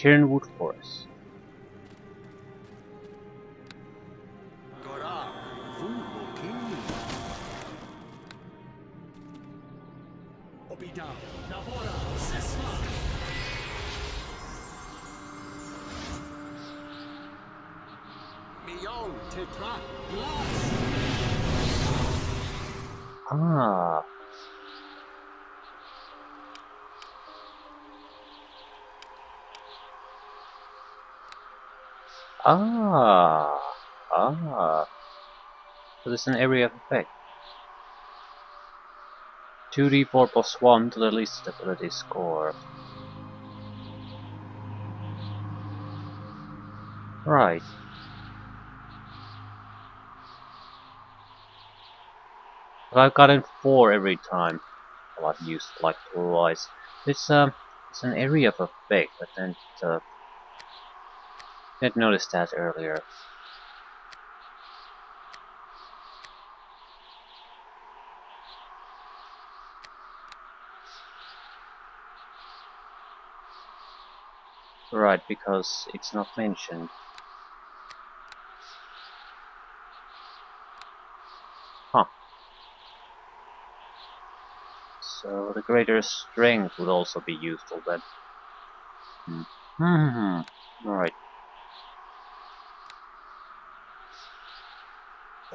Cairnwood Forest. Ah. Ah. Ah. So there's an area of effect. 2d4 plus 1 to the least ability score. Right. But I've gotten 4 every time. Well, I've used like twice. It's um, it's an area of effect, but then uh, didn't notice that earlier. Right, because it's not mentioned. Huh. So the greater strength would also be useful then. Hmm. Hmm. Alright.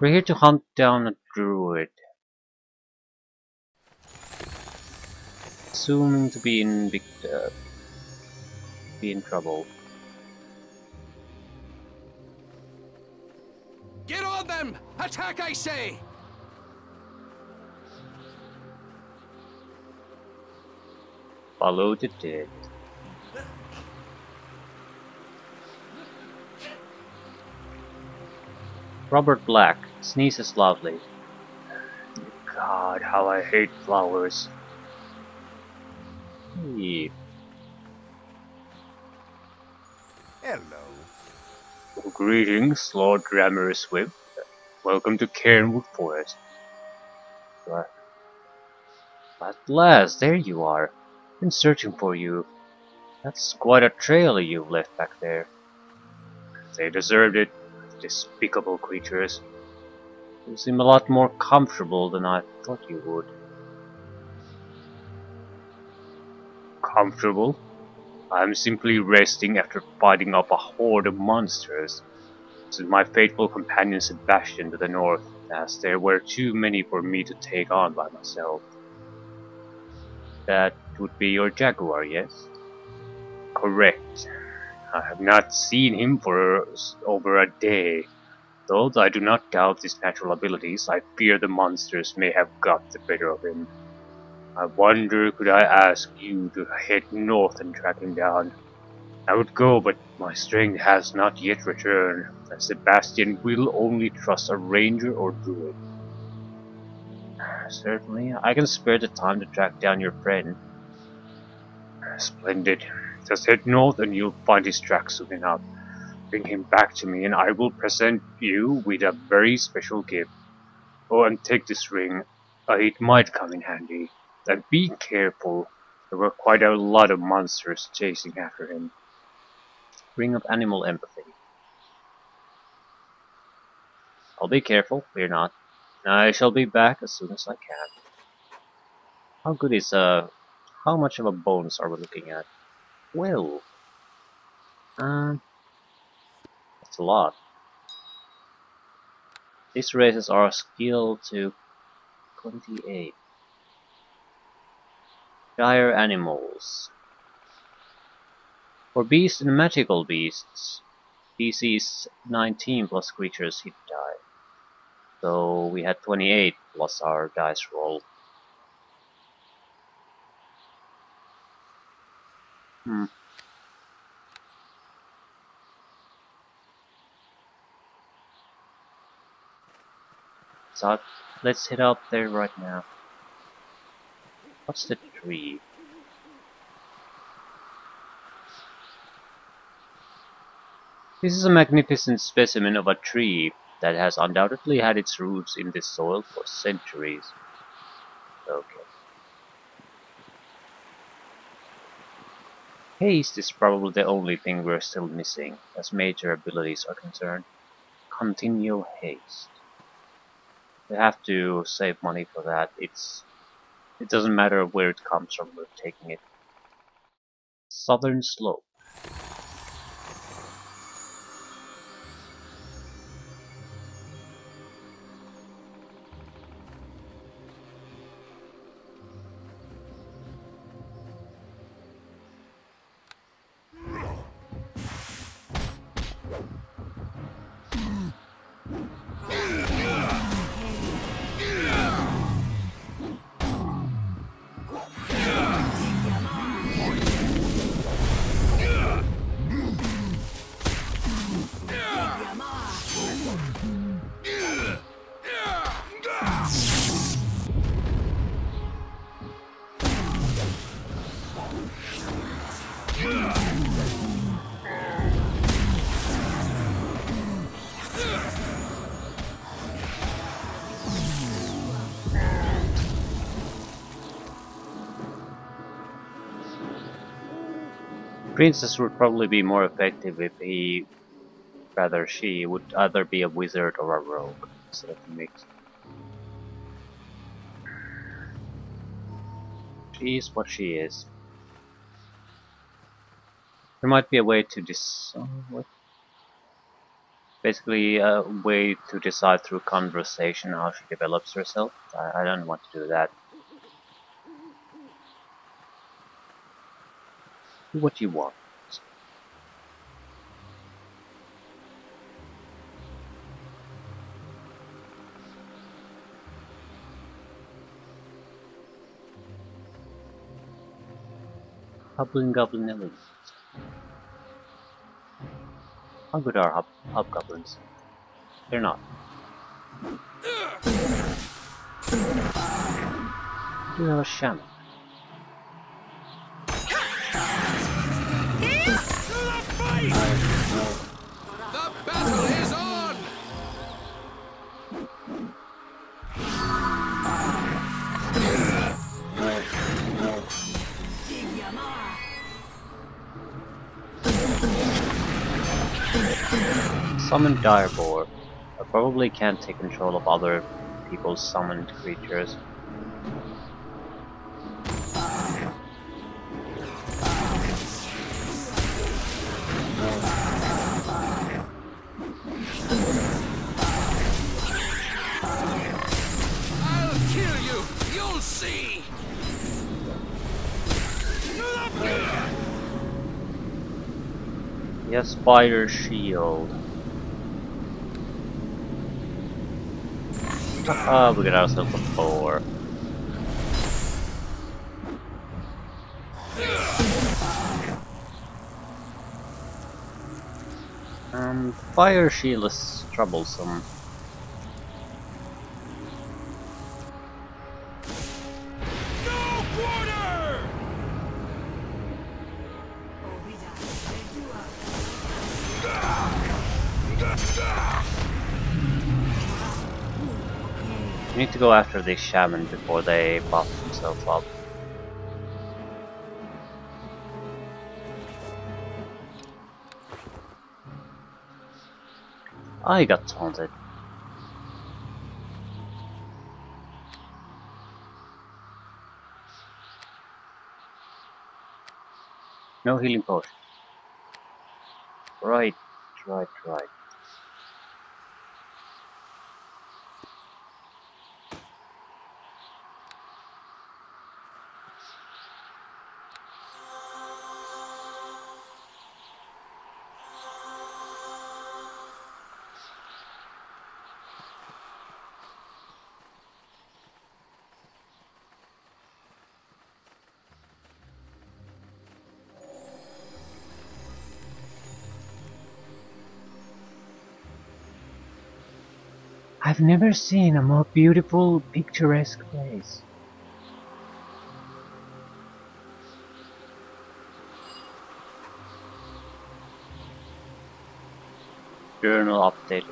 We're here to hunt down a druid. Assuming to be in big, uh, be in trouble. Get on them! Attack, I say! Follow the dead. Robert Black sneezes loudly. God, how I hate flowers. Hey. Hello. Greetings, Lord Grammar Swift. Welcome to Cairnwood Forest. But at last, there you are. Been searching for you. That's quite a trail you've left back there. They deserved it, despicable creatures. You seem a lot more comfortable than I thought you would. Comfortable? I'm simply resting after fighting off a horde of monsters. Sent my faithful companion Sebastian to the north, as there were too many for me to take on by myself. That would be your jaguar, yes? Correct. I have not seen him for over a day. Though I do not doubt his natural abilities, I fear the monsters may have got the better of him. I wonder could I ask you to head north and track him down. I would go, but my strength has not yet returned, and Sebastian will only trust a ranger or druid. Certainly, I can spare the time to track down your friend. Splendid. Just head north and you'll find his tracks soon enough. Bring him back to me and I will present you with a very special gift. Oh, and take this ring. Uh, it might come in handy. And be careful. There were quite a lot of monsters chasing after him. Ring of animal empathy. I'll be careful, fear not. I shall be back as soon as I can. How good is, uh, how much of a bonus are we looking at? Well, um, that's a lot. These races are skill to 28. Dire animals. For beasts and magical beasts, DC is 19 plus creatures hit die. So we had 28 plus our dice roll. Hmm. So let's head up there right now. What's the tree? This is a magnificent specimen of a tree that has undoubtedly had its roots in this soil for centuries. Okay. Haste is probably the only thing we're still missing, as major abilities are concerned. Continual haste. We have to save money for that. It's it doesn't matter where it comes from, we're taking it. Southern Slope. Princess would probably be more effective if he, rather she, would either be a wizard or a rogue instead of a mix. She is what she is. There might be a way to what? Basically a way to decide through conversation how she develops herself. I, I don't want to do that. What you want. Goblin Goblin Elements. How good are hub hobgoblins? They're not. You have a shaman. Summon Direboar. I probably can't take control of other people's summoned creatures. I'll kill you! You'll see! Yes, Spider Shield. Ah, we got ourselves a four. Um, Fire Shield is troublesome. To go after this shaman before they buff themselves up. I got taunted. No healing potion. Right, right, right. I've never seen a more beautiful, picturesque place. Journal update.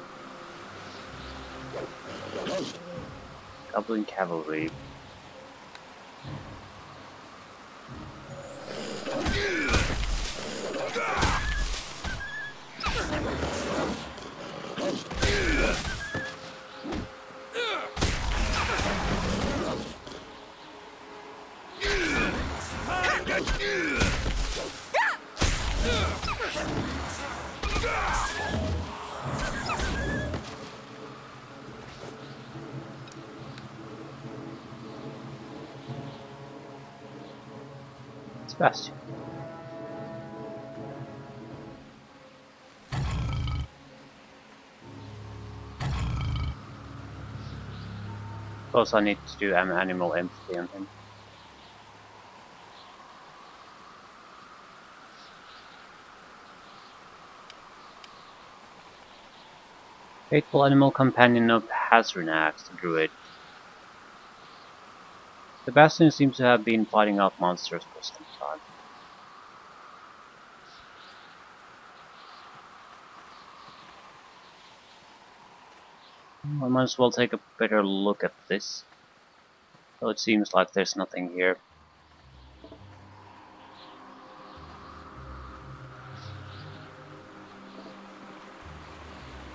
Goblin Cavalry. Sebastian. Suppose I need to do an animal empathy on him. Faithful animal companion of Hasrinaxx, the druid. Sebastian seems to have been fighting off monsters for some I might as well take a better look at this. Though it seems like there's nothing here.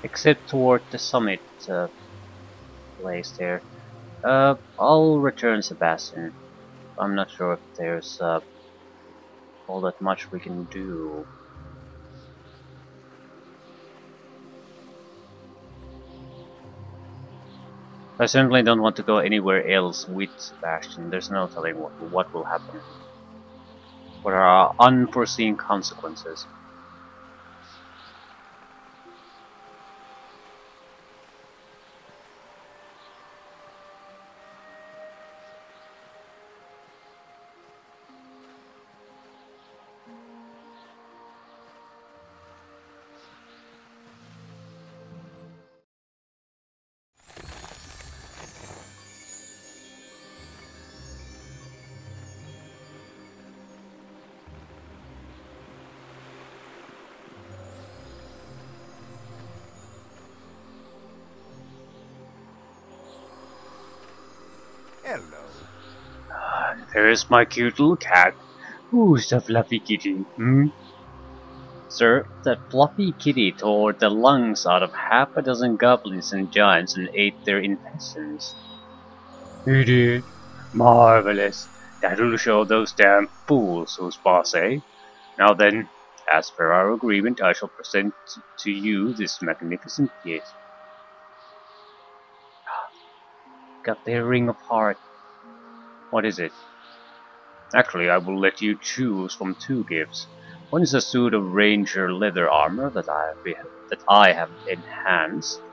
Except toward the summit uh, place there. Uh, I'll return Sebastian. I'm not sure if there's uh, all that much we can do. I certainly don't want to go anywhere else with Sebastian. There's no telling what, what will happen. What are unforeseen consequences. There's my cute little cat. Who's the fluffy kitty, hmm? Sir, that fluffy kitty tore the lungs out of half a dozen goblins and giants and ate their intestines. He did? Marvelous. That'll show those damn fools who's boss, eh? Now then, as per our agreement, I shall present to you this magnificent gift. Got the ring of heart. What is it? Actually, I will let you choose from two gifts. One is a suit of ranger leather armor that I have, that I have enhanced,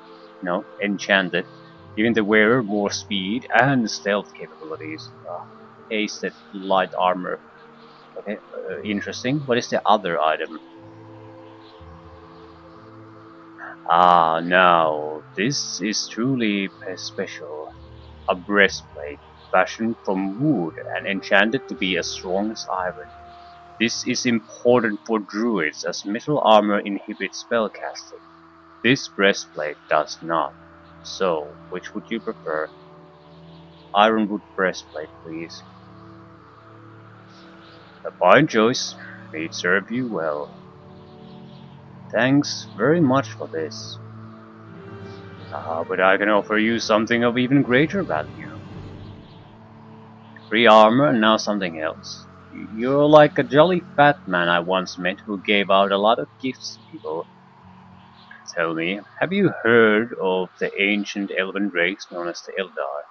no, enchanted, giving the wearer more speed and stealth capabilities. Uh, a set light armor. Okay, uh, interesting. What is the other item? Ah, now, this is truly special. A breastplate fashioned from wood and enchanted to be as strong as iron. This is important for druids as metal armor inhibits spellcasting. This breastplate does not. So, which would you prefer? Ironwood breastplate, please. A fine choice. May it serve you well. Thanks very much for this. Ah, but I can offer you something of even greater value. Free armor and now something else. You're like a jolly fat man I once met who gave out a lot of gifts to people. Tell me, have you heard of the ancient elven race known as the Eldar?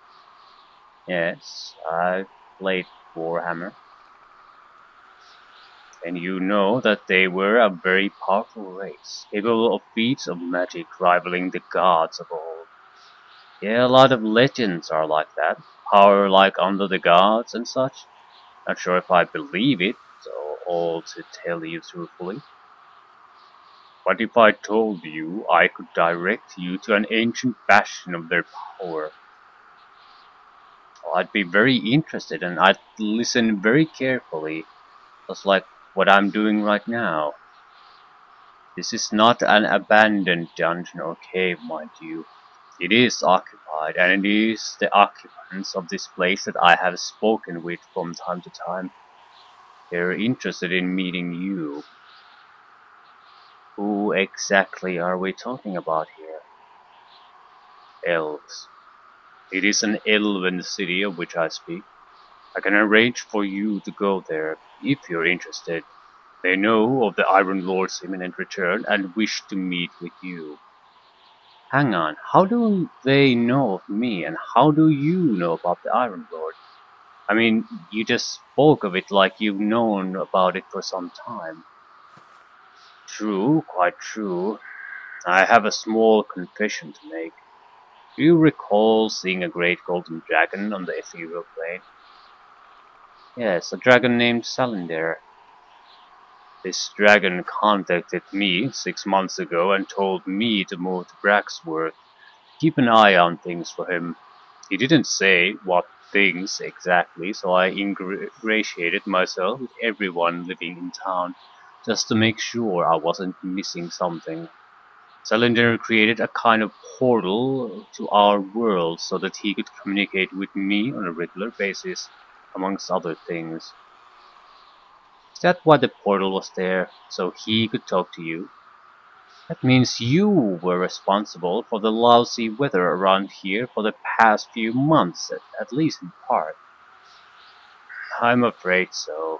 Yes, I've played Warhammer. And you know that they were a very powerful race, capable of feats of magic rivaling the gods of old. Yeah, a lot of legends are like that, power like under the gods and such. Not sure if I believe it, so all to tell you truthfully. What if I told you I could direct you to an ancient bastion of their power? Well, I'd be very interested and I'd listen very carefully, just like what I'm doing right now. This is not an abandoned dungeon or cave, mind you. It is occupied, and it is the occupants of this place that I have spoken with from time to time. They're interested in meeting you. Who exactly are we talking about here? Elves. It is an elven city of which I speak. I can arrange for you to go there if you're interested. They know of the Iron Lord's imminent return and wish to meet with you. Hang on, how do they know of me and how do you know about the Iron Lord? I mean, you just spoke of it like you've known about it for some time. True, quite true. I have a small confession to make. Do you recall seeing a great golden dragon on the ethereal plane? Yes, a dragon named Salinder. This dragon contacted me six months ago and told me to move to Braxworth. Keep an eye on things for him. He didn't say what things exactly, so I ingratiated myself with everyone living in town just to make sure I wasn't missing something. Salinder created a kind of portal to our world so that he could communicate with me on a regular basis, amongst other things. Is that why the portal was there? So he could talk to you? That means you were responsible for the lousy weather around here for the past few months, at, least in part. I'm afraid so.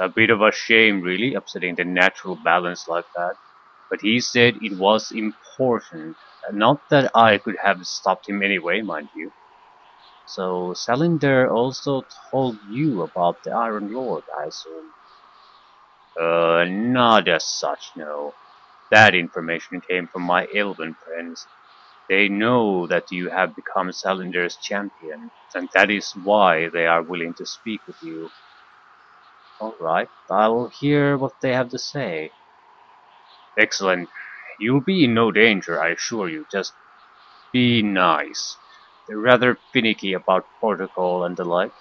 A bit of a shame, really, upsetting the natural balance like that. But he said it was important. Not that I could have stopped him anyway, mind you. So Salinder also told you about the Iron Lord, I assume. Uh, not as such, no. That information came from my elven friends. They know that you have become Salinder's champion, and that is why they are willing to speak with you. Alright, I'll hear what they have to say. Excellent. You'll be in no danger, I assure you. Just be nice. They're rather finicky about protocol and the like.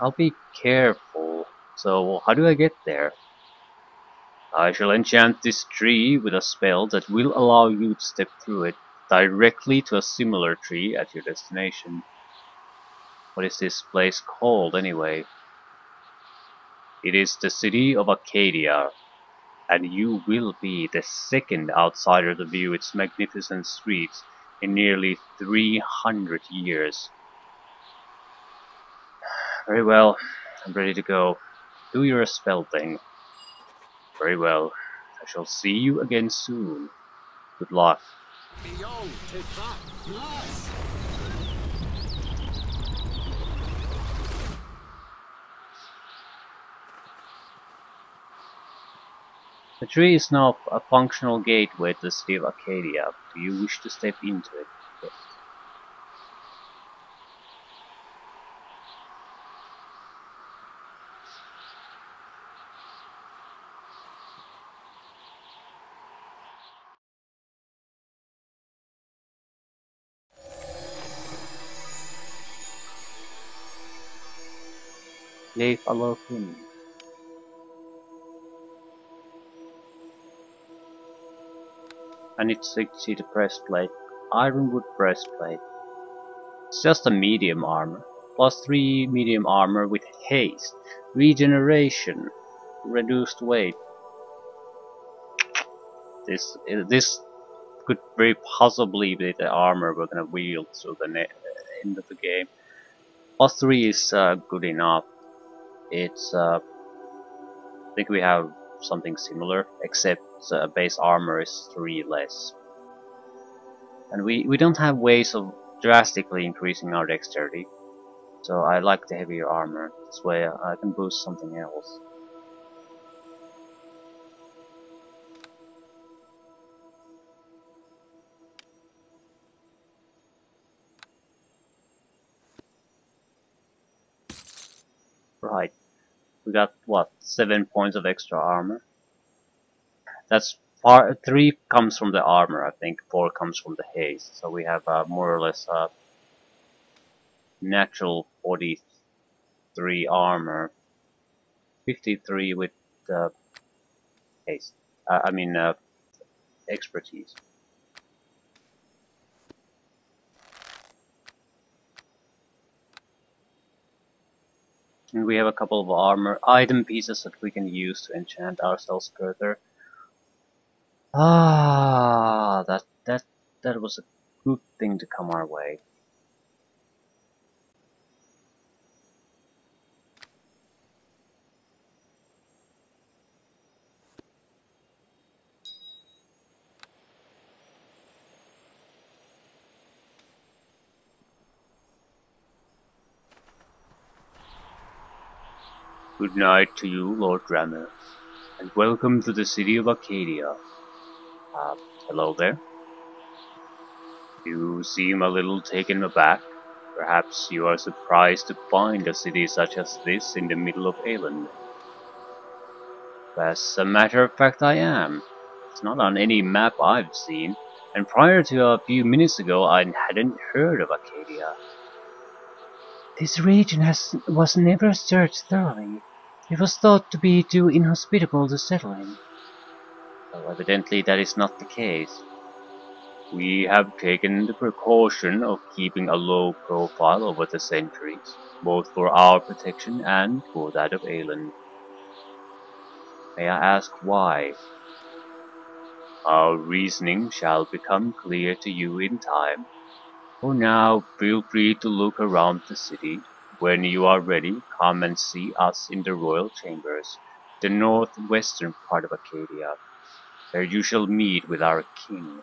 I'll be careful. So, how do I get there? I shall enchant this tree with a spell that will allow you to step through it directly to a similar tree at your destination. What is this place called, anyway? It is the city of Arcadia, and you will be the second outsider to view its magnificent streets in nearly 300 years. Very well, I'm ready to go. Do your spell thing. Very well, I shall see you again soon. Good luck. The tree is now a functional gateway to the city of Arcadia. Do you wish to step into it? Yes. Leif Alokin. and its 6 breastplate, ironwood breastplate. It's just a medium armor, plus 3 medium armor with haste, regeneration, reduced weight. This this could very possibly be the armor we're gonna wield through the end of the game. Plus 3 is uh, good enough. It's uh, I think we have something similar, except uh, base armor is 3 less. And we, we don't have ways of drastically increasing our dexterity, so I like the heavier armor, this way I can boost something else. Right. We got, what, 7 points of extra armor? That's part three comes from the armor, I think. Four comes from the haste. So we have uh, more or less uh, natural 43 armor, 53 with uh, haste. I mean uh, expertise. And we have a couple of armor item pieces that we can use to enchant ourselves further. Ah, that that that was a good thing to come our way. Good night to you, Lord Rammer, and welcome to the city of Arcadia. Uh, hello there. You seem a little taken aback. Perhaps you are surprised to find a city such as this in the middle of Aielund. As a matter of fact, I am. It's not on any map I've seen, and prior to a few minutes ago, I hadn't heard of Arcadia. This region has was never searched thoroughly. It was thought to be too inhospitable to settle in. Well, evidently that is not the case. We have taken the precaution of keeping a low profile over the centuries, both for our protection and for that of Aielund. May I ask why? Our reasoning shall become clear to you in time. For now, feel free to look around the city. When you are ready, come and see us in the royal chambers, the northwestern part of Arcadia. There you shall meet with our king.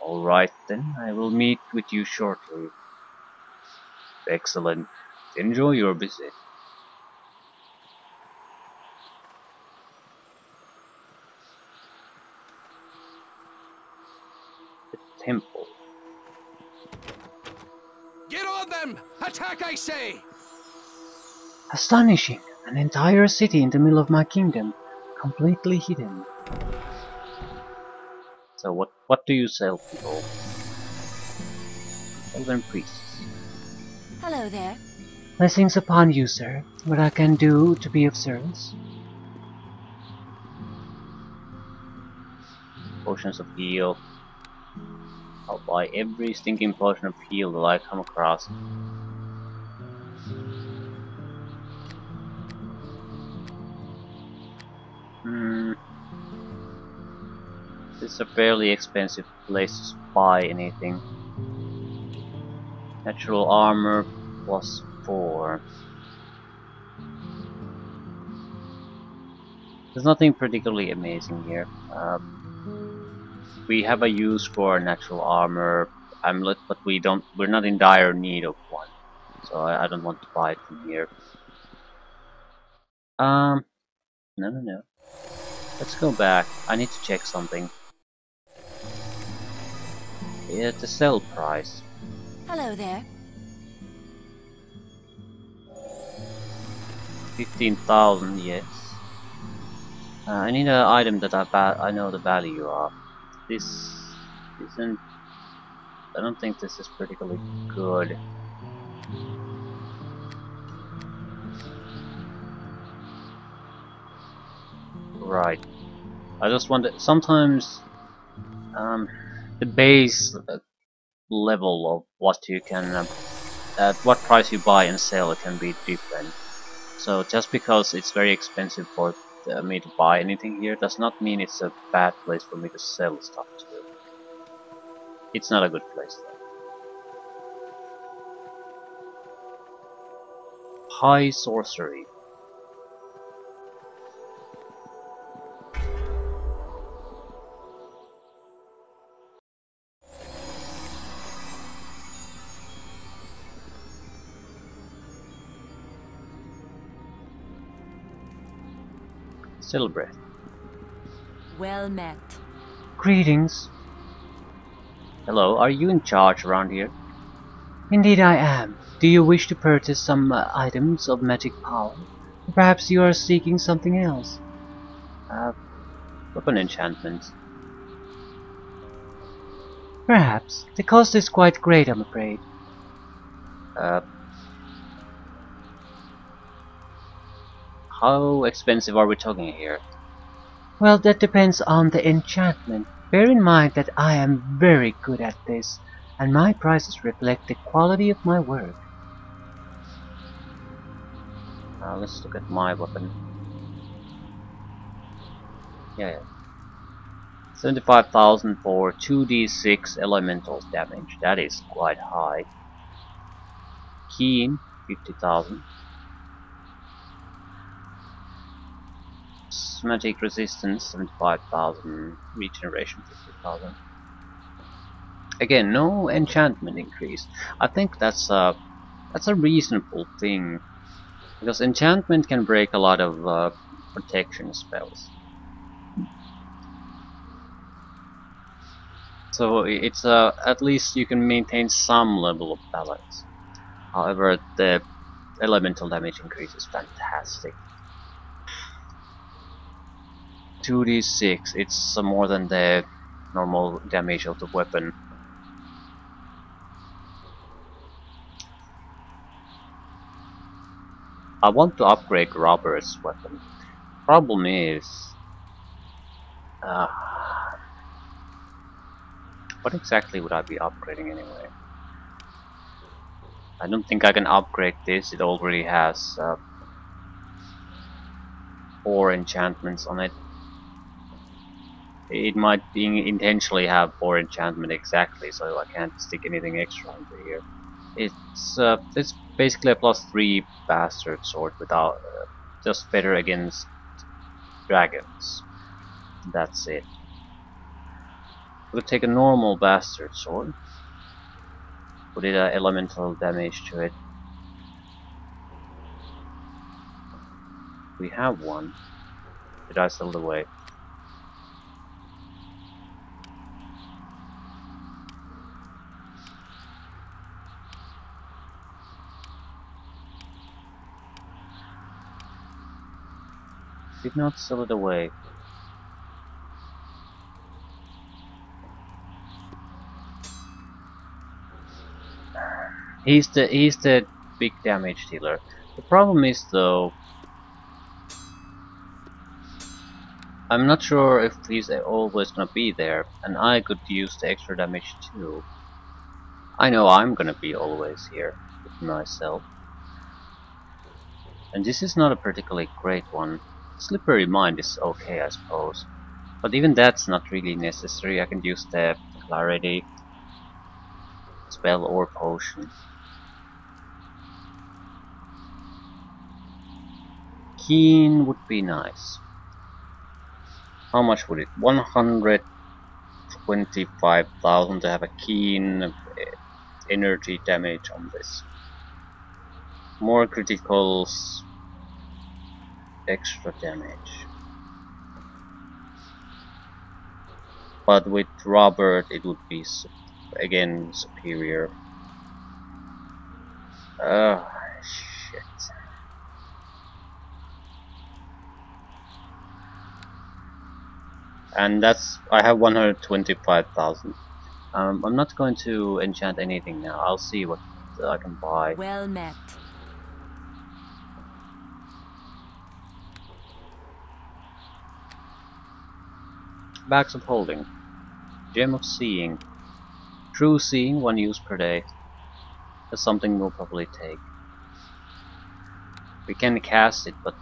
Alright then, I will meet with you shortly. Excellent. Enjoy your visit. The temple. Attack, I say! Astonishing! An entire city in the middle of my kingdom, completely hidden. So what what do you sell people? Elven priests. Hello there. Blessings upon you, sir. What I can do to be of service? Potions of heal. I'll buy every stinking potion of heal that I come across. This is a fairly expensive place to buy anything. Natural armor plus 4. There's nothing particularly amazing here. Um, we have a use for natural armor amulet, but we don't. We're not in dire need of one, so I, I don't want to buy it from here. Um, no, no, no. Let's go back. I need to check something. Yeah, the sell price. Hello there. Fifteen thousand, yes. Uh, I need an item that I I know the value of. This isn't. I don't think this is particularly good. Right. I just wonder. Sometimes, um, the base uh, level of what you can, uh, at what price you buy and sell, can be different. So just because it's very expensive for me to buy anything here does not mean it's a bad place for me to sell stuff to. It's not a good place though. High sorcery. Still. Well met. Greetings. Hello, are you in charge around here? Indeed I am. Do you wish to purchase some uh, items of magic power? Perhaps you are seeking something else? Uh, weapon enchantment. Perhaps. The cost is quite great, I'm afraid. Uh, how expensive are we talking here? Well, that depends on the enchantment. Bear in mind that I am very good at this, and my prices reflect the quality of my work. Uh, let's look at my weapon. Yeah, yeah. 75,000 for 2d6 elemental damage. That is quite high. Keen, 50,000. Magic resistance, 75,000. Regeneration, 50,000. Again, no enchantment increase. I think that's a that's a reasonable thing because enchantment can break a lot of uh, protection spells. So it's uh, at least you can maintain some level of balance. However, the elemental damage increase is fantastic. 2d6, it's more than the normal damage of the weapon. I want to upgrade Robert's weapon. Problem is... Uh, what exactly would I be upgrading anyway? I don't think I can upgrade this, it already has uh, four enchantments on it. It might be intentionally have four enchantment exactly, so I can't stick anything extra into here. It's uh, it's basically a plus three bastard sword without uh, just better against dragons. That's it. We'll take a normal bastard sword. Put it uh, elemental damage to it. We have one. Did I sell it away? Did not sell it away. He's the he's the big damage dealer. The problem is though I'm not sure if he's always gonna be there, and I could use the extra damage too. I know I'm gonna be always here with myself. And this is not a particularly great one. Slippery Mind is okay, I suppose. But even that's not really necessary. I can use the Clarity spell or potion. Keen would be nice. How much would it? 125,000 to have a keen eh, energy damage on this. More criticals, extra damage. But with Robert it would be again superior. Ah, shit. And that's I have 125,000. Um, I'm not going to enchant anything now. I'll see what I can buy. Well met. Bags of holding. Gem of seeing. True seeing, one use per day. That's something we'll probably take. We can cast it, but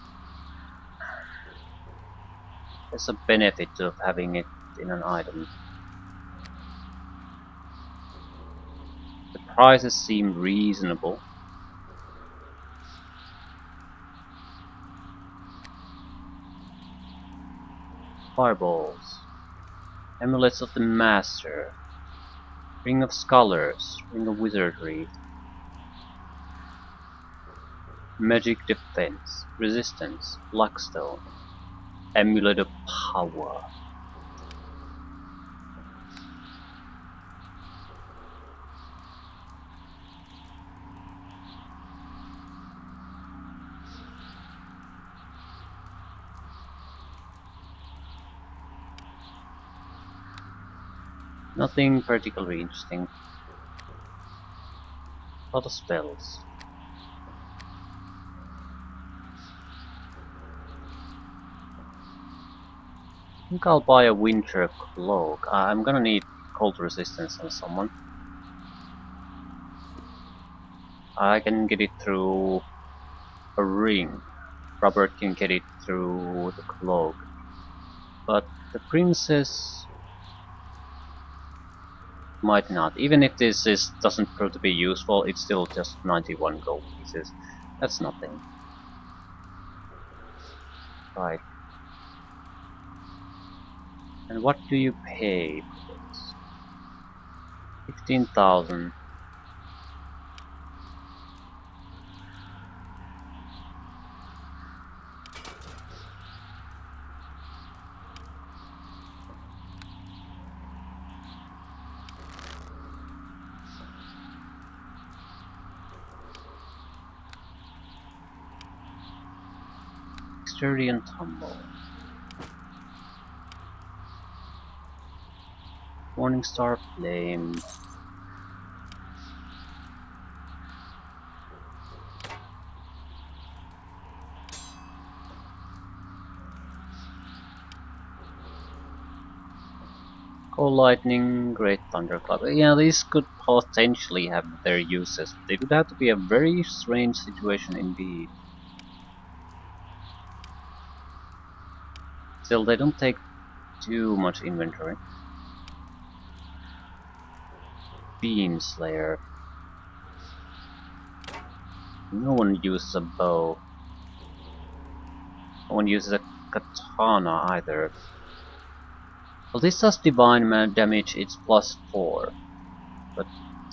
there's a benefit of having it in an item. The prices seem reasonable. Fireballs. Amulets of the Master. Ring of Scholars. Ring of Wizardry. Magic Defense. Resistance. Luckstone. Amulet of Power. Nothing particularly interesting. A lot of spells. I think I'll buy a winter cloak. Uh, I'm gonna need cold resistance on someone. I can get it through a ring. Robert can get it through the cloak. But the princess might not. Even if this is doesn't prove to be useful, it's still just 91 gold pieces. That's nothing. Right. And what do you pay for this? 15,000. Sturdy and tumble. Morningstar Flame. Cold Lightning, Great Thunderclap. Yeah, these could potentially have their uses. It would have to be a very strange situation indeed. Still, they don't take too much inventory. Beam Slayer. No one uses a bow. No one uses a katana either. Well, this does divine damage, it's plus 4. But,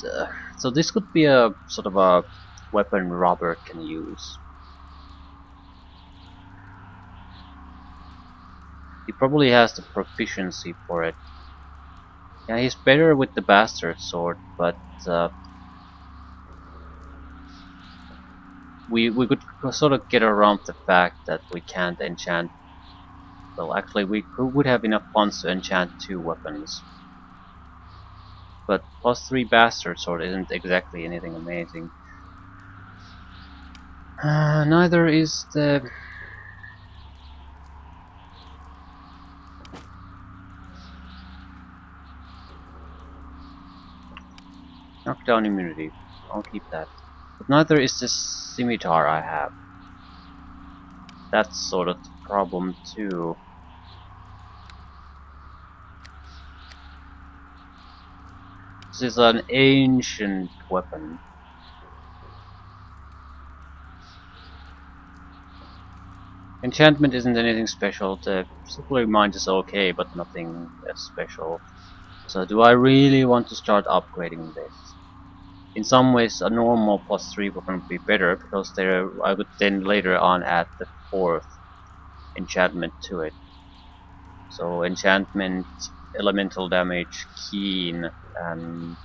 uh, so this could be a sort of a weapon Robert can use. He probably has the proficiency for it. Yeah, he's better with the bastard sword, but uh, we we could sort of get around the fact that we can't enchant. Well, actually, we would have enough funds to enchant two weapons. But plus three bastard sword isn't exactly anything amazing. Uh, neither is the Knockdown immunity. I'll keep that. But neither is this scimitar I have. That's sort of the problem too. This is an ancient weapon. Enchantment isn't anything special, the Supplementary Mind is okay, but nothing special. So do I really want to start upgrading this? In some ways a normal plus 3 weapon would be better because there I would then later on add the fourth enchantment to it. So enchantment, elemental damage, keen, and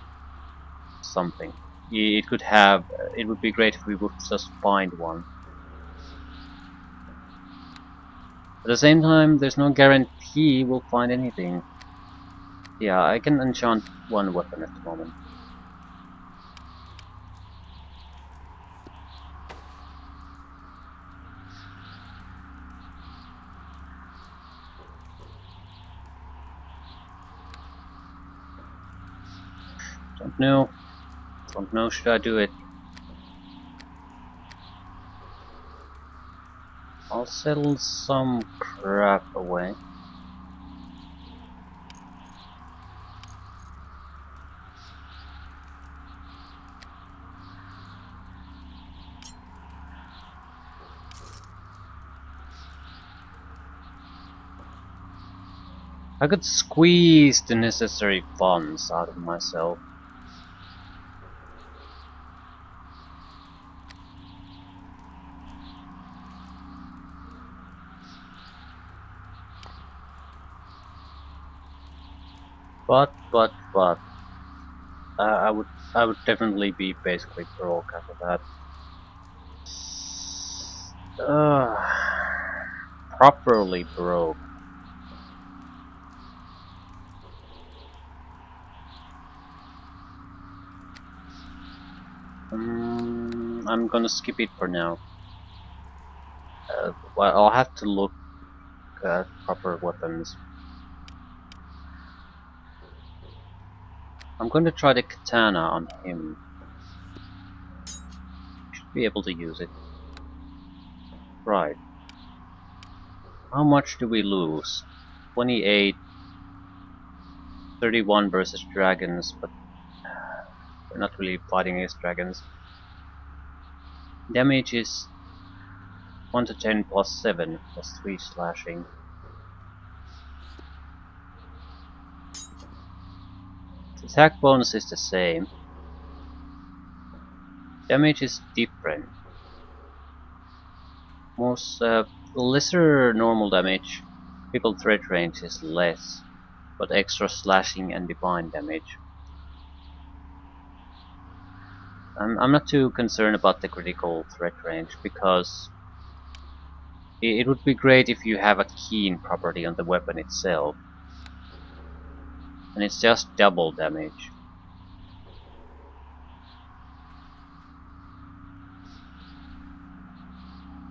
something. It could have, it would be great if we would just find one. At the same time, there's no guarantee we'll find anything. Yeah, I can enchant one weapon at the moment. Know. Don't know should I do it. I'll settle some crap away. I could squeeze the necessary funds out of myself. But, but, but, uh, I would, I would definitely be basically broke after that. Uh, properly broke. Um, I'm gonna skip it for now. Uh, well, I'll have to look at proper weapons I'm going to try the katana on him. Should be able to use it. Right. How much do we lose? 28 31 versus dragons, but we're not really fighting against dragons. Damage is 1 to 10 plus 7 plus 3 slashing. Attack bonus is the same. Damage is different. Most uh, lesser normal damage, critical threat range is less, but extra slashing and divine damage. I'm, I'm not too concerned about the critical threat range because it, it would be great if you have a keen property on the weapon itself. And it's just double damage.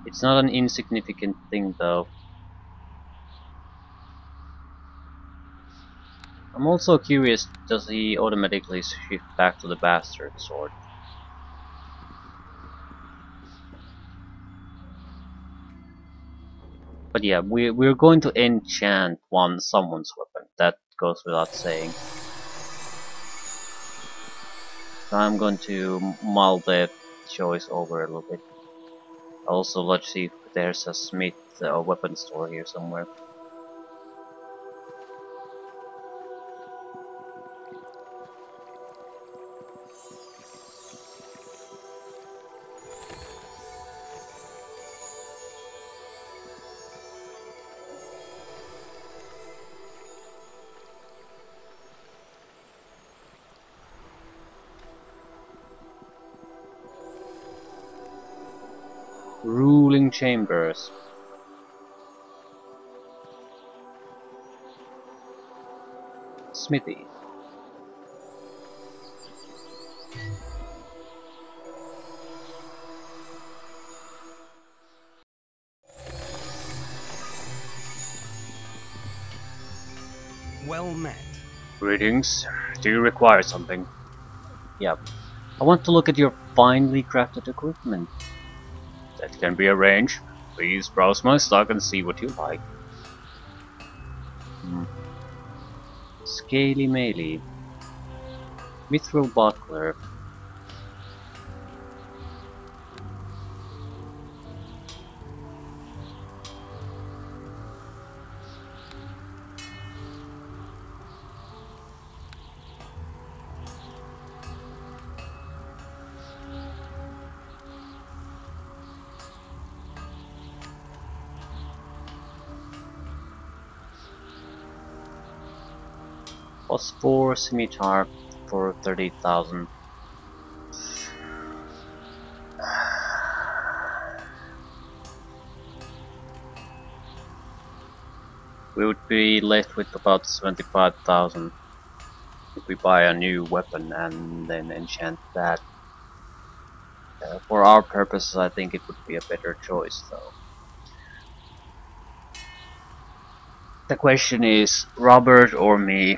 It's not an insignificant thing though. I'm also curious, does he automatically shift back to the bastard sword? But yeah, we, we're going to enchant one someone's weapon. That goes without saying. So I'm going to mull the choice over a little bit. Also, let's see if there's a smith uh, weapon store here somewhere. Chambers. Smithy. Well met. Greetings. Do you require something? Yep. I want to look at your finely crafted equipment. Can be arranged. Please browse my stock and see what you like. Hmm. Scaly Melee. Mithril Buckler. Plus 4 scimitar for 30,000. We would be left with about 75,000 if we buy a new weapon and then enchant that. Uh, for our purposes I think it would be a better choice though. The question is Robert or me?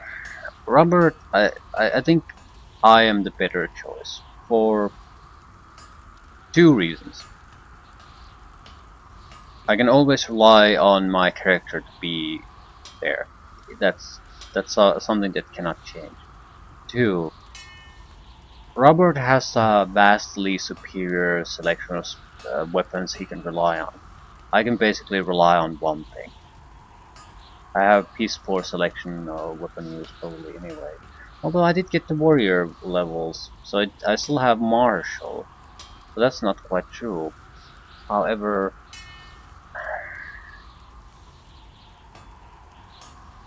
Robert, I, I, I think I am the better choice for two reasons. I can always rely on my character to be there. That's that's uh, something that cannot change. Two, Robert has a vastly superior selection of uh, weapons he can rely on. I can basically rely on one thing. I have Peace 4 selection or weapon use probably anyway. Although I did get the warrior levels, so I, I still have martial. So that's not quite true. However,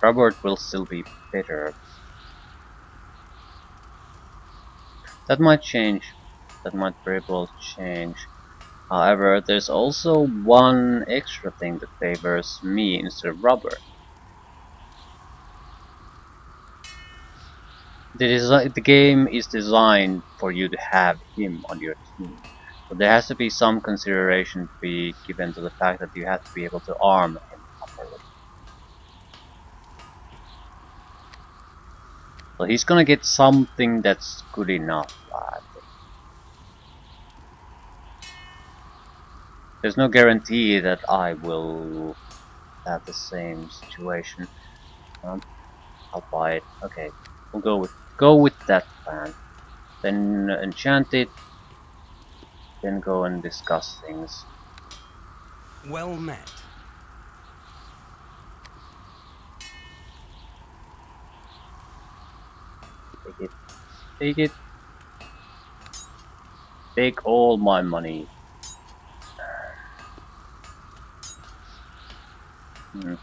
Robert will still be better. That might change. That might very well change. However, there's also one extra thing that favors me instead of Robert. The, the game is designed for you to have him on your team. But there has to be some consideration to be given to the fact that you have to be able to arm him properly. So he's gonna get something that's good enough. There's no guarantee that I will have the same situation. Um, I'll buy it. Okay, we'll go with go with that plan. Then enchant it. Then go and discuss things. Well met. Take it. Take it. Take all my money. Hmm.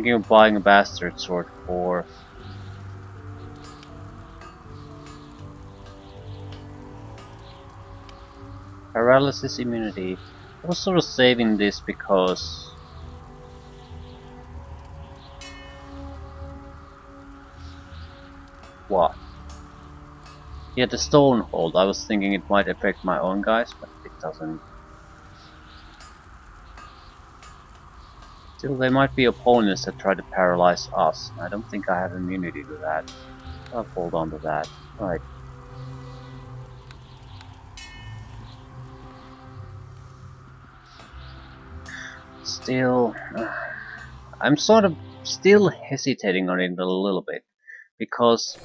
Thinking of buying a bastard sword for paralysis immunity. I was sort of saving this because what? Yeah, the stone hold. I was thinking it might affect my own guys, but it doesn't. Still, there might be opponents that try to paralyze us. I don't think I have immunity to that. I'll hold on to that. Right. Still, I'm sort of still hesitating on it a little bit because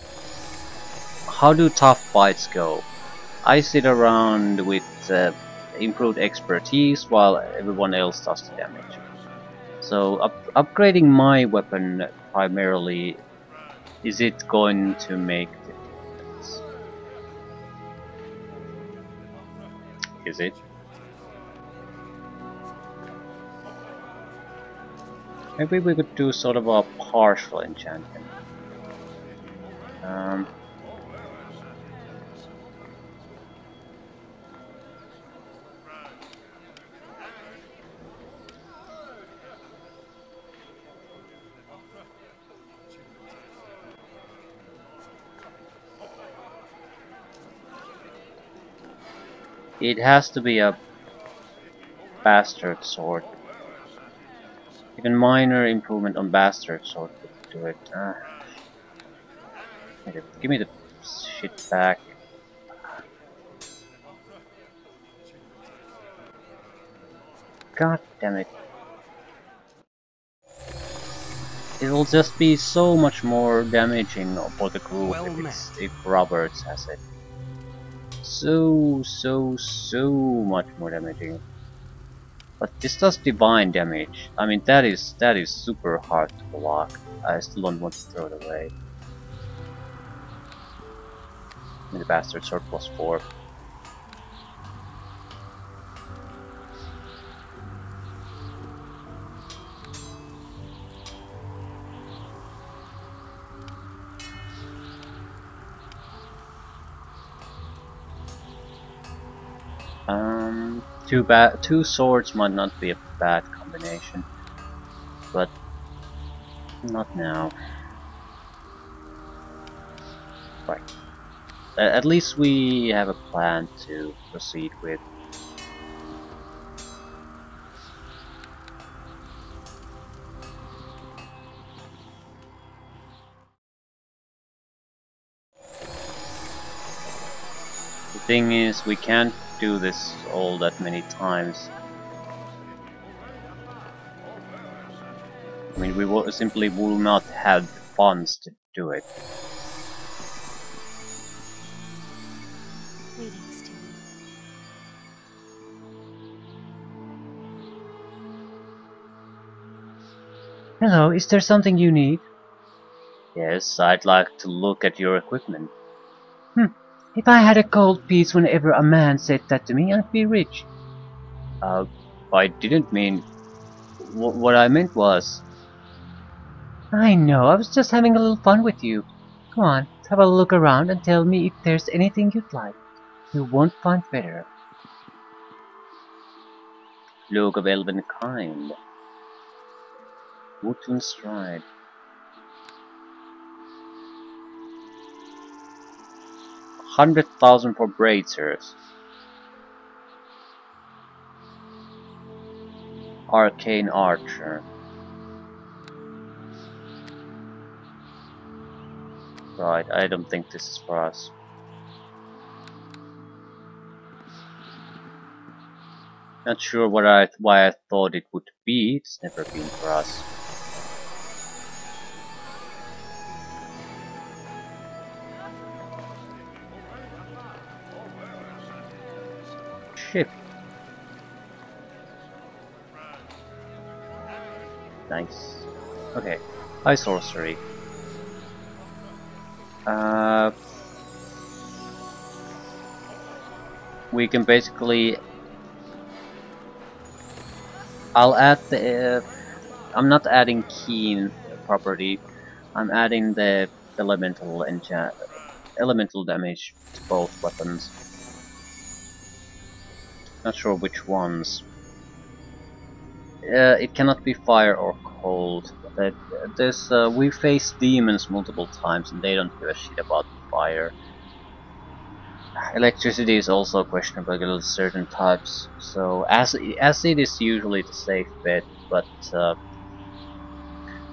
how do tough fights go? I sit around with uh, improved expertise while everyone else does the damage. So up upgrading my weapon primarily, is it going to make difference? Is it? Maybe we could do sort of a partial enchantment. Um, It has to be a bastard sword. Even minor improvement on bastard sword could do it. Ah. Okay, give me the shit back. God damn it. It'll just be so much more damaging for the group Well if, it's, if Roberts has it. So, so, so much more damaging. But this does divine damage. I mean, that is that is super hard to block. I still don't want to throw it away. And the bastard sword plus four. Two ba two swords might not be a bad combination, but not now. Right. At least we have a plan to proceed with. The thing is, we can't do this all that many times. I mean, we will simply will not have the funds to do it. Greetings to you. Hello, is there something you need? Yes, I'd like to look at your equipment. If I had a gold piece whenever a man said that to me, I'd be rich. Uh, I didn't mean... W what I meant was... I know, I was just having a little fun with you. Come on, have a look around and tell me if there's anything you'd like. You won't find better. Look of elven kind. Woodland stride. Hundred thousand for bracers. Arcane Archer. Right, I don't think this is for us. Not sure what I why I thought it would be. It's never been for us. Ship. Nice. Okay. High sorcery. Uh, we can basically I'll add the uh, I'm not adding keen property I'm adding the elemental enchant elemental damage to both weapons not sure which ones uh, it cannot be fire or cold that there's uh, we face demons multiple times and they don't give a shit about fire Electricity is also questionable against certain types, so acid, acid is usually the safe bet, but uh,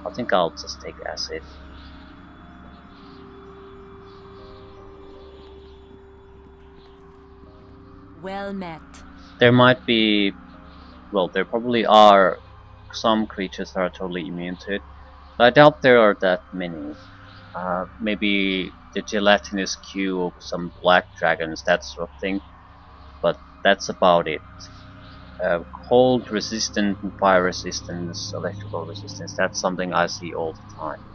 I think I'll just take acid. Well met. There might be, well, there probably are some creatures that are totally immune to it, but I doubt there are that many. Uh, maybe the gelatinous cube, some black dragons, that sort of thing. But that's about it. Uh, cold resistant, fire resistance, electrical resistance, that's something I see all the time.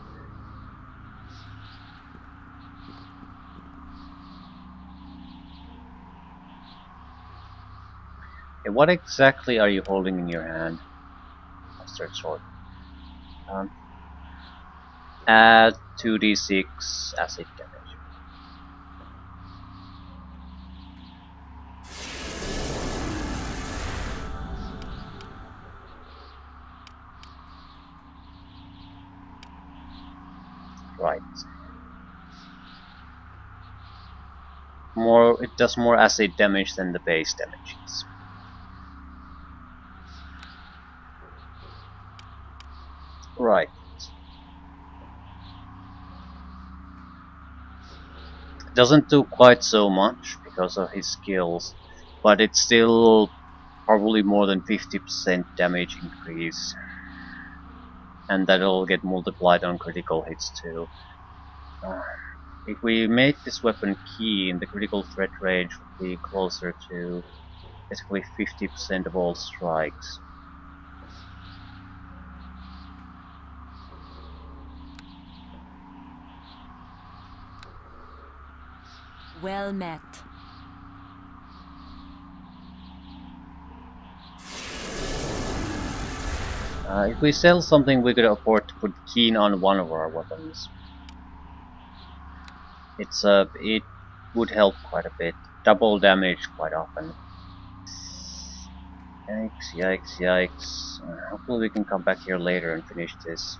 Okay, what exactly are you holding in your hand? Bastard sword. Um, add 2d6 acid damage. Right. More, it does more acid damage than the base damages. Right. doesn't do quite so much because of his skills, but it's still probably more than 50% damage increase. And that'll get multiplied on critical hits too. Uh, if we make this weapon keen, the critical threat range would be closer to basically 50% of all strikes. Well met. Uh, if we sell something, we could afford to put keen on one of our weapons. It's uh, it would help quite a bit. Double damage quite often. Yikes! Yikes! Yikes! Uh, hopefully we can come back here later and finish this.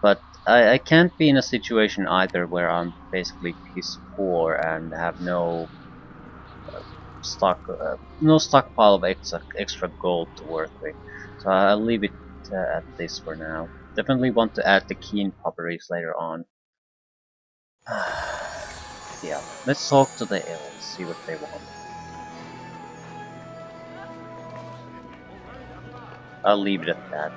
But I, I can't be in a situation either where I'm basically piss poor and have no uh, stock, uh, no stockpile of extra, extra gold to work with. So I'll leave it uh, at this for now. Definitely want to add the keen properties later on. yeah, let's talk to the elves, see what they want. I'll leave it at that.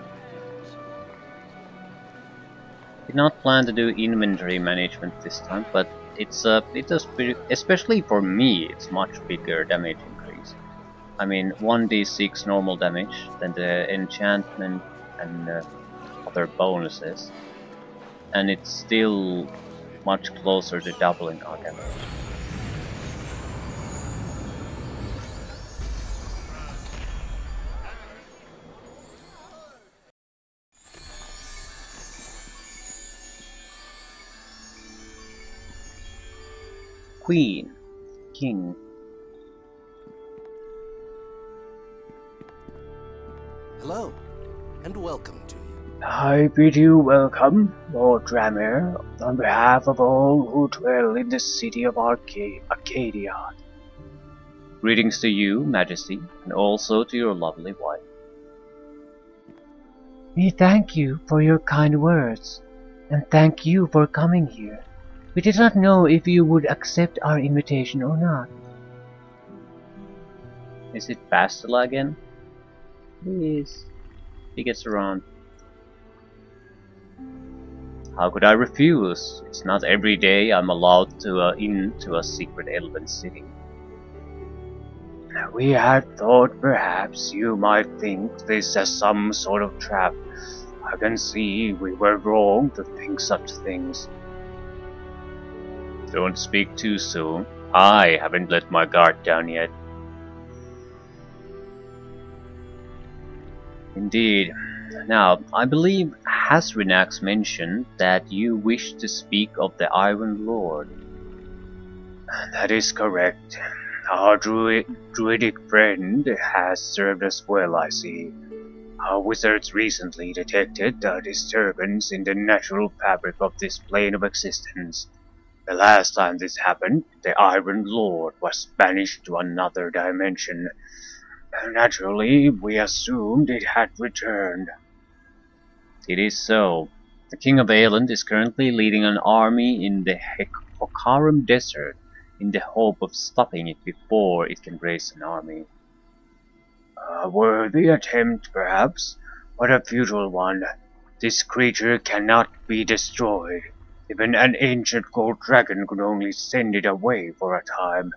Did not plan to do inventory management this time, but it's uh, it does especially for me, it's much bigger damage increase. I mean, 1d6 normal damage, then the enchantment and uh, other bonuses. And it's still much closer to doubling our damage. Queen, King, Hello, and welcome to you. I bid you welcome, Lord Dramir, on behalf of all who dwell in the city of Arca- Arcadia. Greetings to you, Majesty, and also to your lovely wife. We thank you for your kind words, and thank you for coming here. We did not know if you would accept our invitation or not. Is it Bastila again? Please. He gets around. How could I refuse? It's not every day I'm allowed to uh, into a secret elven city. We had thought perhaps you might think this as some sort of trap. I can see we were wrong to think such things. Don't speak too soon. I haven't let my guard down yet. Indeed. Now, I believe Hasrinaxx mentioned that you wish to speak of the Iron Lord. That is correct. Our druid, druidic friend has served us well, I see. Our wizards recently detected a disturbance in the natural fabric of this plane of existence. The last time this happened, the Iron Lord was banished to another dimension. Naturally, we assumed it had returned. It is so. The King of Aielund is currently leading an army in the Hokarim Desert in the hope of stopping it before it can raise an army. A worthy attempt, perhaps, but a futile one. This creature cannot be destroyed. Even an ancient gold dragon could only send it away for a time.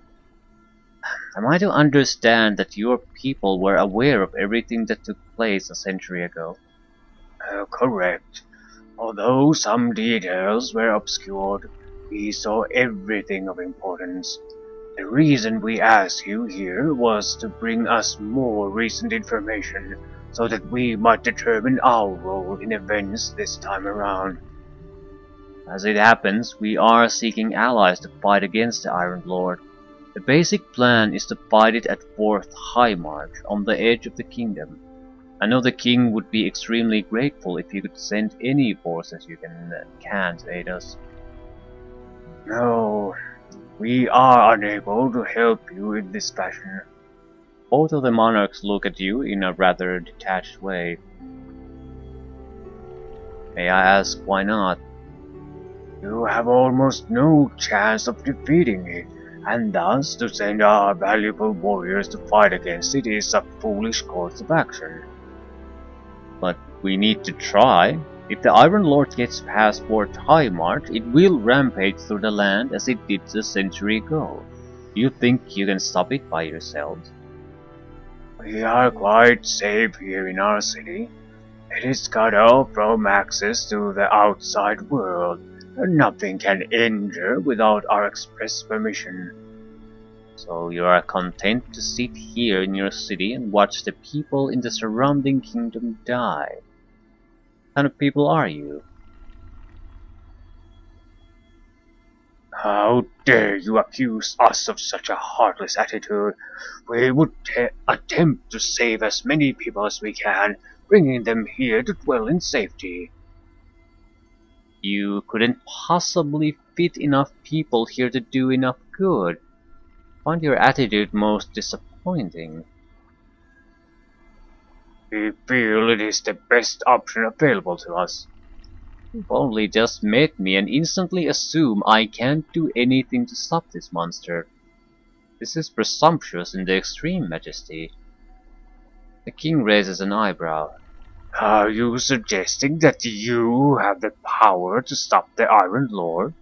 Am I to understand that your people were aware of everything that took place a century ago? Uh, correct. Although some details were obscured, we saw everything of importance. The reason we asked you here was to bring us more recent information so that we might determine our role in events this time around. As it happens, we are seeking allies to fight against the Iron Lord. The basic plan is to fight it at Fort High March, on the edge of the kingdom. I know the king would be extremely grateful if you could send any forces you can, can to aid us. No, we are unable to help you in this fashion. Both of the monarchs look at you in a rather detached way. May I ask why not? You have almost no chance of defeating it, and thus to send our valuable warriors to fight against it is a foolish course of action. But we need to try. If the Iron Lord gets past Fort High March, it will rampage through the land as it did a century ago. You think you can stop it by yourselves? We are quite safe here in our city. It is cut off from access to the outside world, nothing can enter without our express permission. So you are content to sit here in your city and watch the people in the surrounding kingdom die? What kind of people are you? How dare you accuse us of such a heartless attitude? We would attempt to save as many people as we can, bringing them here to dwell in safety. You couldn't possibly fit enough people here to do enough good. Find your attitude most disappointing. We feel it is the best option available to us. Hmm. You've only just met me and instantly assume I can't do anything to stop this monster. This is presumptuous in the extreme, Majesty. The king raises an eyebrow. Are you suggesting that you have the power to stop the Iron Lord?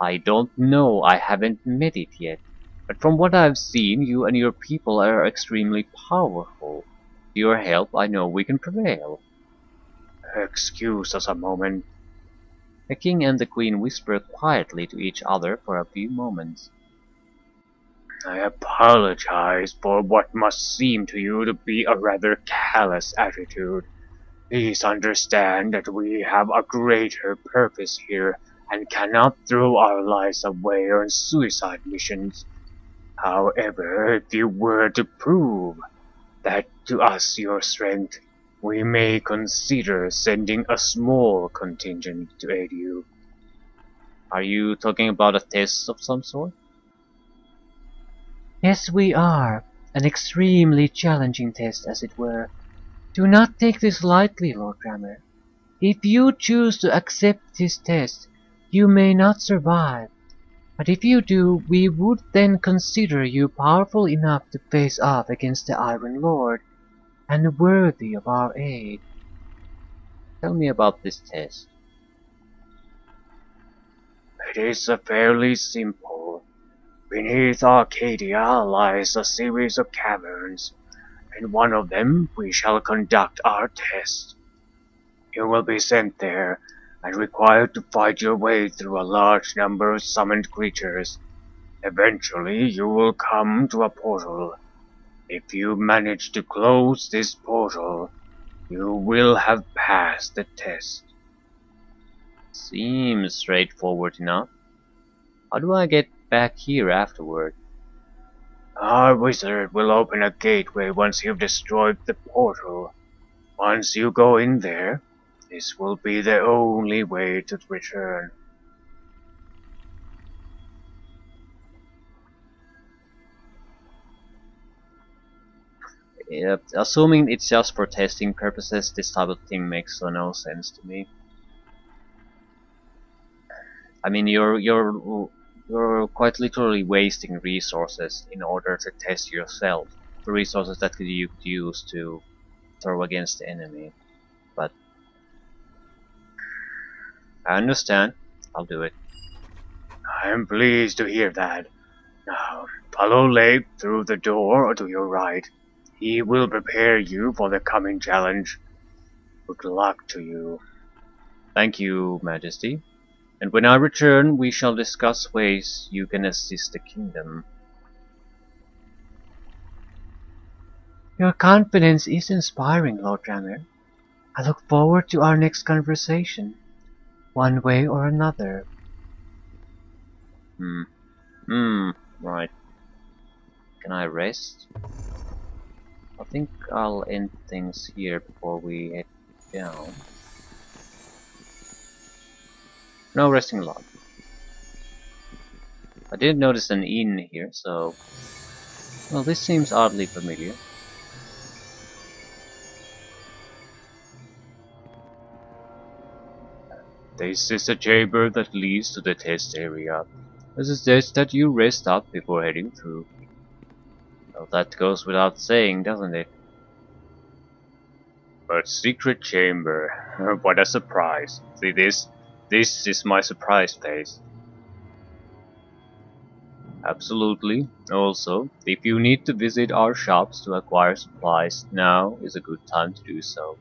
I don't know, I haven't met it yet. But from what I've seen, you and your people are extremely powerful. With your help, I know we can prevail. Excuse us a moment. The king and the queen whispered quietly to each other for a few moments. I apologize for what must seem to you to be a rather callous attitude. Please understand that we have a greater purpose here and cannot throw our lives away on suicide missions. However, if you were to prove that to us your strength, we may consider sending a small contingent to aid you. Are you talking about a test of some sort? Yes, we are. An extremely challenging test, as it were. Do not take this lightly, Lord Dramer. If you choose to accept this test, you may not survive. But if you do, we would then consider you powerful enough to face off against the Iron Lord, and worthy of our aid. Tell me about this test. It is a fairly simple. Beneath Arcadia lies a series of caverns. In one of them we shall conduct our test. You will be sent there and required to fight your way through a large number of summoned creatures. Eventually you will come to a portal. If you manage to close this portal, you will have passed the test. Seems straightforward enough. How do I get back here afterward? Our wizard will open a gateway once you've destroyed the portal. Once you go in there, this will be the only way to return. Yep, assuming it's just for testing purposes, this type of thing makes no sense to me. I mean, you're you're you're quite literally wasting resources in order to test yourself. The resources that you could use to throw against the enemy. But I understand. I'll do it. I am pleased to hear that. Now, follow Leib through the door to your right. He will prepare you for the coming challenge. Good luck to you. Thank you, Majesty. And when I return, we shall discuss ways you can assist the kingdom. Your confidence is inspiring, Lord Dramer. I look forward to our next conversation, one way or another. Hmm. Hmm, right. Can I rest? I think I'll end things here before we head down. No resting log. I did notice an inn here, so... Well, this seems oddly familiar. This is the chamber that leads to the test area. I suggest that you rest up before heading through. Well, that goes without saying, doesn't it? But secret chamber, what a surprise. See this? This is my surprise face. Absolutely. Also, if you need to visit our shops to acquire supplies, now is a good time to do so.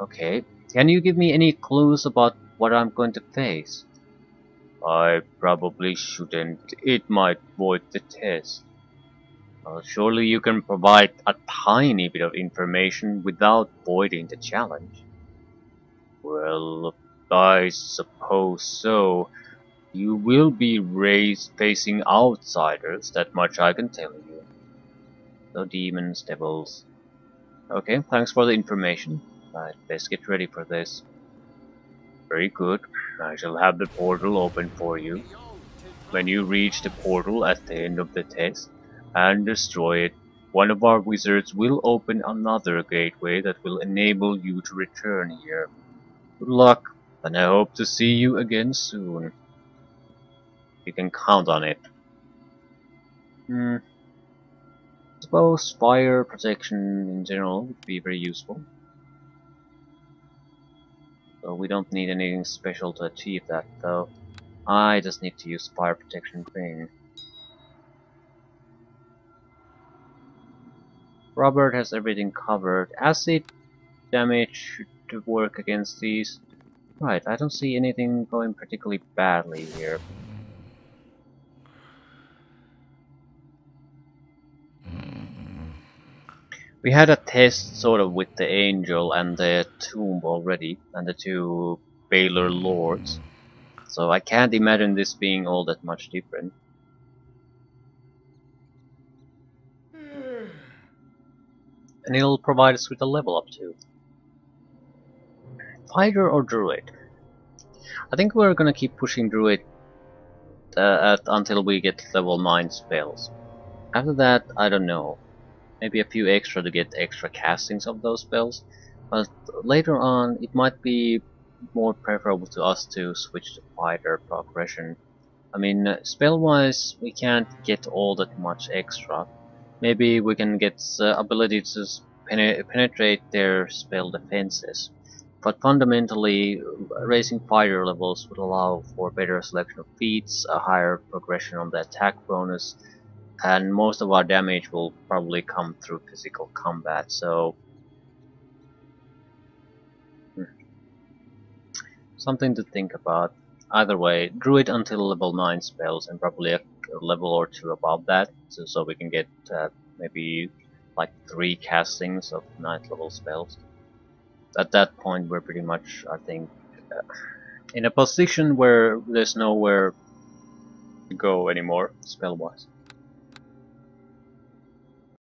Okay, can you give me any clues about what I'm going to face? I probably shouldn't. It might void the test. Well, surely you can provide a tiny bit of information without voiding the challenge. Well, I suppose so. You will be raised facing outsiders, that much I can tell you. No demons, devils. Okay, thanks for the information. Right, let's get ready for this. Very good. I shall have the portal open for you. When you reach the portal at the end of the test and destroy it, one of our wizards will open another gateway that will enable you to return here. Good luck, and I hope to see you again soon. You can count on it. Hmm. Suppose fire protection in general would be very useful. So we don't need anything special to achieve that though. I just need to use fire protection thing. Robert has everything covered. Acid damage should work against these. Right, I don't see anything going particularly badly here. We had a test sort of with the angel and the tomb already, and the two Balor lords. So I can't imagine this being all that much different. And it'll provide us with a level up too. Fighter or Druid? I think we're gonna keep pushing Druid uh, at, until we get level 9 spells. After that, I don't know. Maybe a few extra to get extra castings of those spells. But later on, it might be more preferable to us to switch to fighter progression. I mean, spell-wise, we can't get all that much extra. Maybe we can get uh, ability to penetrate their spell defenses. But fundamentally, raising fighter levels would allow for better selection of feats, a higher progression on the attack bonus, and most of our damage will probably come through physical combat, so something to think about. Either way, druid until level 9 spells and probably a level or two above that, so, so we can get uh, maybe like 3 castings of 9th level spells. At that point we're pretty much, I think, in a position where there's nowhere to go anymore, spell-wise.